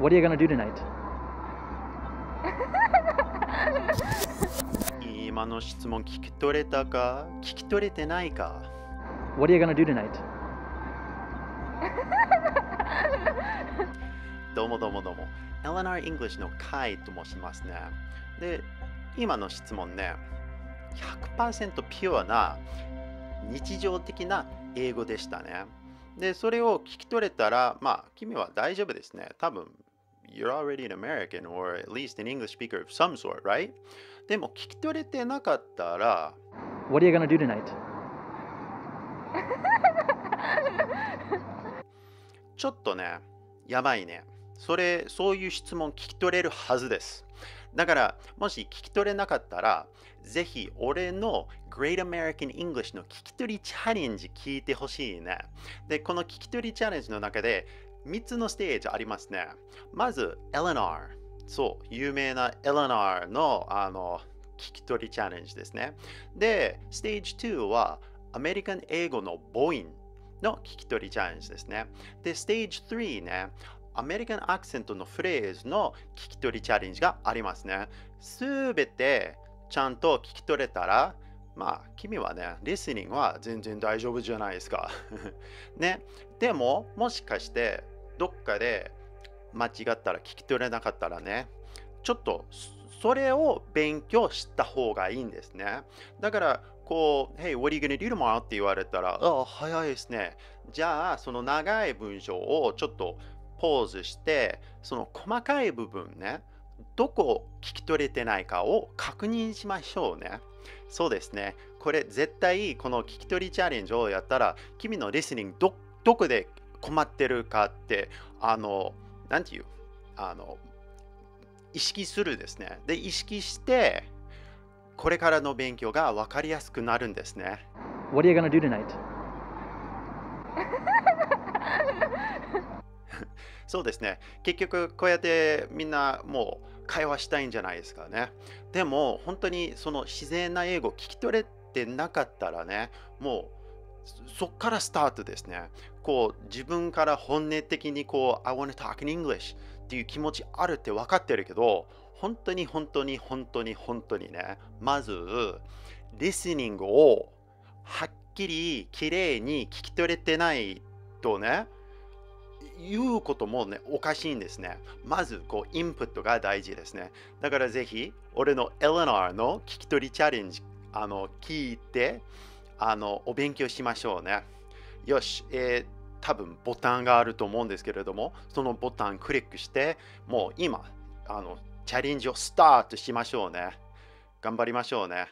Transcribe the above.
What are you gonna do tonight? 今の質問聞き取れたか聞き取れてないか What are you gonna do tonight? どうもどうもどうも。LNR English のカイと申しますね。で、今の質問ね、100%ピュアな日常的な英語でしたね。で、それを聞き取れたら、まあ、君は大丈夫ですね。多分、You're already an American or at least an English speaker of some sort, right? でも、聞き取れてなかったら、What are you gonna do tonight? ちょっとね、やばいね。それ、そういう質問聞き取れるはずです。だから、もし聞き取れなかったら、ぜひ俺の Great American English の聞き取りチャレンジ聞いてほしいね。で、この聞き取りチャレンジの中で3つのステージありますね。まず、Eleanor。そう、有名な Eleanor のあの聞き取りチャレンジですね。で、ステージ2はアメリカン英語の母音の聞き取りチャレンジですね。で、ステージ3ね、アメリカンアクセントのフレーズの聞き取りチャレンジがありますね。すべてちゃんと聞き取れたら、まあ、君はね、リスニングは全然大丈夫じゃないですか。ね。でも、もしかして、どっかで間違ったら聞き取れなかったらね、ちょっとそれを勉強した方がいいんですね。だから、こう、Hey, what are you gonna do tomorrow? って言われたら、ああ、早いですね。じゃあ、その長い文章をちょっとポーズして、その細かい部分ね、どこ聞き取れてないかを確認しましょうね。そうですね。これ絶対この聞き取りチャレンジをやったら、君のリスニングどどこで困ってるかって、あの、なんていうあの、意識するですね。で、意識して、これからの勉強が分かりやすくなるんですね。What are you gonna do tonight? そうですね。結局、こうやってみんなもう会話したいんじゃないですかね。でも、本当にその自然な英語聞き取れてなかったらね、もうそっからスタートですね。こう自分から本音的にこう、I want to talk in English っていう気持ちあるって分かってるけど、本当に本当に本当に本当にね、まず、リスニングをはっきりきれいに聞き取れてないとね、言うこともね、おかしいんですね。まず、こう、インプットが大事ですね。だからぜひ、俺の LNR の聞き取りチャレンジ、あの、聞いて、あの、お勉強しましょうね。よし、えー、多分ボタンがあると思うんですけれども、そのボタンクリックして、もう今、あの、チャレンジをスタートしましょうね。頑張りましょうね。